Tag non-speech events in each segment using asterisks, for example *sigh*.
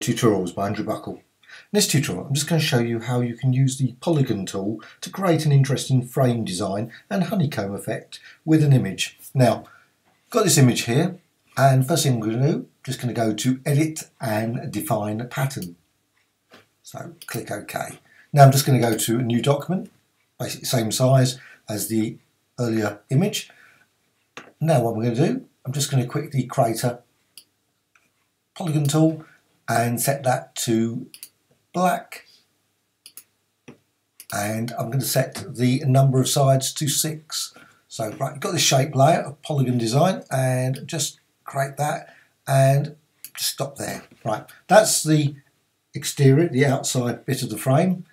Tutorials by Andrew Buckle. In this tutorial I'm just going to show you how you can use the polygon tool to create an interesting frame design and honeycomb effect with an image. Now got this image here and first thing I'm going to do just going to go to edit and define pattern. So click OK. Now I'm just going to go to a new document, basically same size as the earlier image. Now what I'm going to do, I'm just going to quickly create a polygon tool and set that to black. And I'm going to set the number of sides to six. So right you've got this shape layer of polygon design and just create that and stop there right? That's the exterior the outside bit of the frame.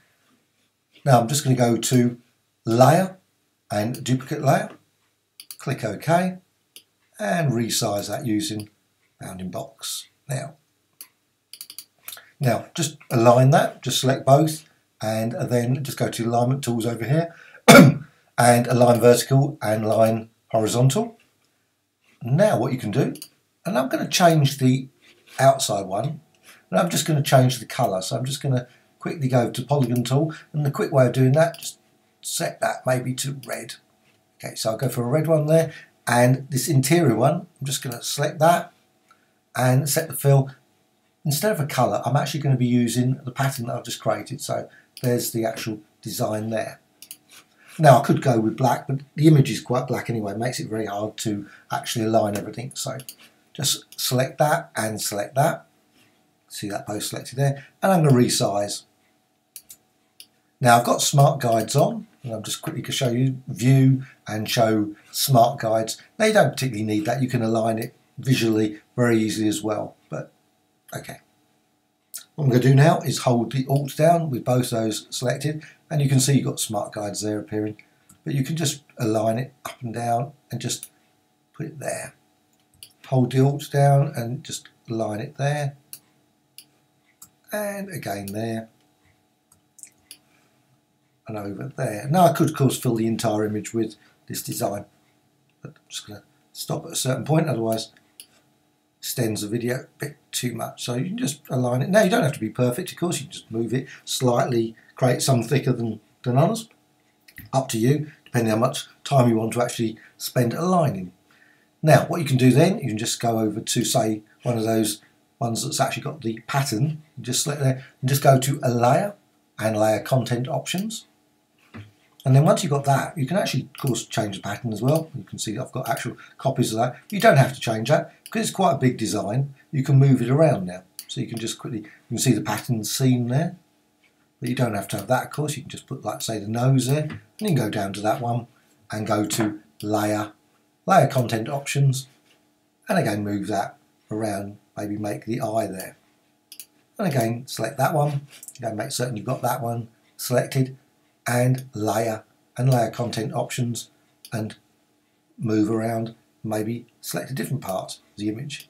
Now I'm just going to go to layer and duplicate layer. Click OK and resize that using bounding box. Now now, just align that, just select both, and then just go to alignment tools over here, *clears throat* and align vertical and line horizontal. Now what you can do, and I'm going to change the outside one, and I'm just going to change the colour. So I'm just going to quickly go to polygon tool, and the quick way of doing that, just set that maybe to red. Okay, so I'll go for a red one there, and this interior one, I'm just going to select that, and set the fill Instead of a colour, I'm actually going to be using the pattern that I've just created. So there's the actual design there. Now I could go with black, but the image is quite black anyway. It makes it very hard to actually align everything. So just select that and select that. See that both selected there. And I'm going to resize. Now I've got smart guides on. And I'm just quickly going to show you view and show smart guides. Now you don't particularly need that. You can align it visually very easily as well. But Okay. What I'm going to do now is hold the Alt down with both those selected and you can see you've got smart guides there appearing but you can just align it up and down and just put it there. Hold the Alt down and just align it there and again there and over there. Now I could of course fill the entire image with this design but I'm just going to stop at a certain point otherwise extends the video a bit too much. So you can just align it. Now you don't have to be perfect, of course, you can just move it slightly, create some thicker than, than others. Up to you, depending how much time you want to actually spend aligning. Now, what you can do then, you can just go over to, say, one of those ones that's actually got the pattern, just select there, and just go to a layer and layer content options. And then once you've got that, you can actually, of course, change the pattern as well. You can see I've got actual copies of that. You don't have to change that because it's quite a big design. You can move it around now. So you can just quickly, you can see the pattern seen there. But you don't have to have that, of course. You can just put, like, say, the nose there. And you can go down to that one and go to Layer, Layer Content Options. And again, move that around, maybe make the eye there. And again, select that one. Again, make certain you've got that one selected and layer and layer content options and move around, maybe select a different part of the image.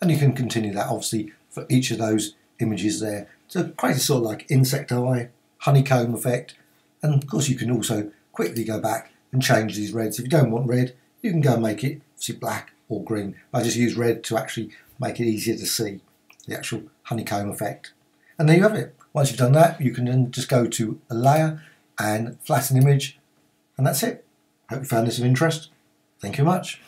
And you can continue that obviously for each of those images there. So create a sort of like insect eye, honeycomb effect, and of course you can also quickly go back and change these reds. If you don't want red, you can go and make it see black or green. I just use red to actually make it easier to see the actual honeycomb effect. And there you have it. Once you've done that, you can then just go to a layer and flatten image and that's it. Hope you found this of interest. Thank you much.